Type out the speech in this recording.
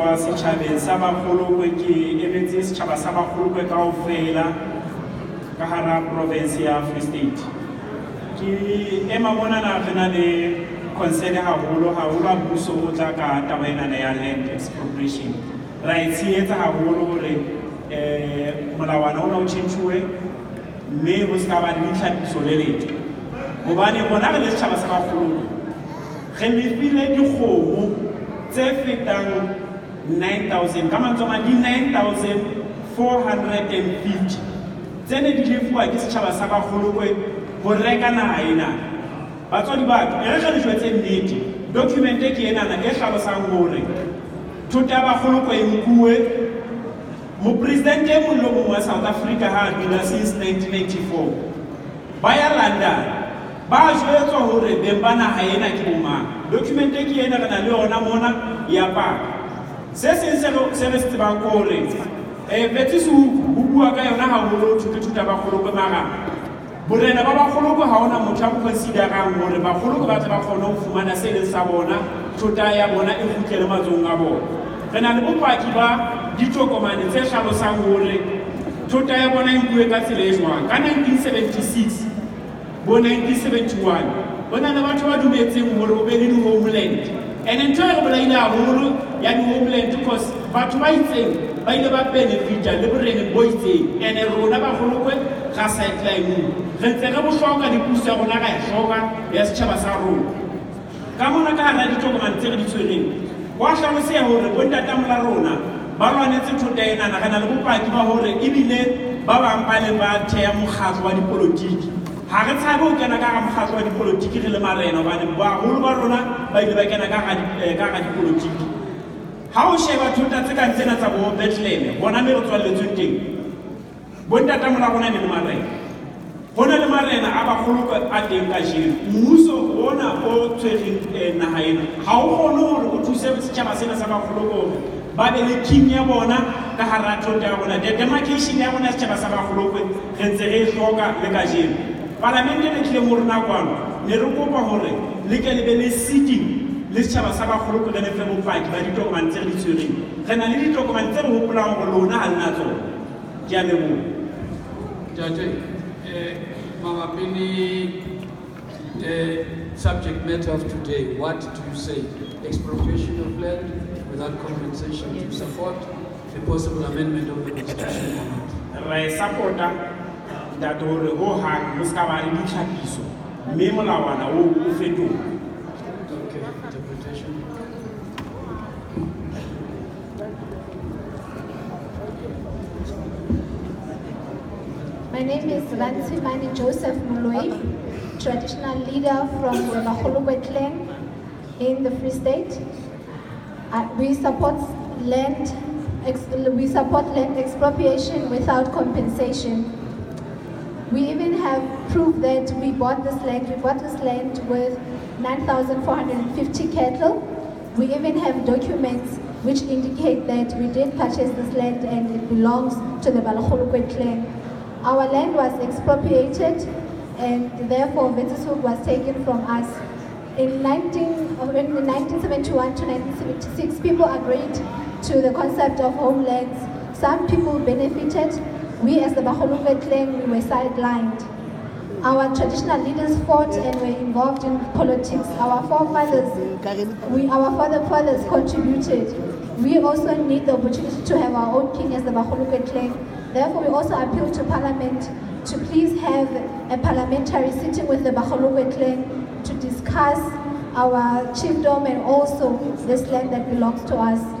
setšhabeng sa bagolokwe ke emetse setšhaba sa bagolokwe kaofela ka gara province ya free state ke ema monana re na le concerne gagolo ga ola buso o tla ka taba enana ya land expropriation ra e tsheetsa gagolo gore um eh, molawana o na o changiwe mme go se ka ba le ditlhapiso le leto gobane gona re le setšhaba sa bagolokwe ge mefile dikgomo tse fetang 9000 ka mantsoma di 9450 tsene di lefiwa ke setšhaba sa bagolokwe go reka naga ena batswadi batho ere ge re jwetse nnete dokumente ke enana e tlalosang gore thoto ya bagolokwe e nkuwe moporesidente e mollo mongwe wa south africa ga a dula since 1994 ba ya london ba jwetswa gore beng ba naga ena ke bomang dokumente ke ena re na le yona mona ya paka se seng se re se tsebang ko gore um eh, betise o bua ka yona gagolo thuto thuta bagoloko mara borena ba bagoloko ga ona motho a bo considerang gore bagoloko ba tle ba kgone go fumana se e leng sa bona thota ya bona e gutlele matsong a bona re na le bopaki ba ditokomane tse tlhalosang gore thota ya bona e bue ka tsela e jwang ka 1976 bo 1971 go na le batho ba dumetseng gore o be le di-homeland ande ntho e bola ile haholo ya di-homeland because batho ba itseng ba ile ba benefita le boreni bo itseng and-e rona bagolokwe ga sidelineng re ntse re botlhoka dipuso ya rona ga e tlhoka ya setšhaba sa rona ka gona ka gara ditokomane tse re di tshwereng go a tlhaloseya gore bontatamola rona ba lwanetse thota enana ga na le bopaki ba gore ebile ba bangwe ba le ba theya mokgatlho wa dipolotiki ga re tshabe ho kena ka ga mokgatlo wa dipolotiki re le marena obane bagolo ba rona ba ile ba kena ka ga eh, dipolotiki ga o sheba thuta tse kang tsena tsa bo betleleme bona me re tswalletsweng teng bontatamona bona e ne le marena go na le marena a bagolo a teng ka jeno mmuso ona o tshwereng eh, naga eno ga o kgone gore o thuse setšhaba sena sa bagolo gore ba be le king ya bona ka gara tota ya bona the demarcation ya bona setšhaba sa bagolokwe re ntse re e tlhoka le ka jeno palamente le tlile mo rona kwano ne re kopa gore le ke lebe le seding le setšhaba sa bagoloko le lefe bopaki ba ditokomane tse re di tshwereng re na le ditokomane tse re gopolang gore lona ga lena tsone ke a lebo jae um eh, mabapi le eh, subject matter of today what do you say expropriation of land without compensation to support the possible amendment of the constitution or not? ntate hore ho hang ho ska ba le molawana o My name is Mani Joseph Muloi, traditional leader from the Maholugwe clan in the Free State. Uh, we support land we support land expropriation without compensation. We even have proof that we bought this land. We bought this land with 9,450 cattle. We even have documents which indicate that we did purchase this land and it belongs to the Balahulukwe clan. Our land was expropriated and therefore Vetisuk was taken from us. In, 19, in 1971 to 1976, people agreed to the concept of homelands. Some people benefited we as the Baholupe clan, we were sidelined. Our traditional leaders fought and were involved in politics. Our forefathers, we, our forefathers contributed. We also need the opportunity to have our own king as the Baholupe clan. Therefore, we also appeal to Parliament to please have a parliamentary sitting with the Baholowe clan to discuss our chiefdom and also this land that belongs to us.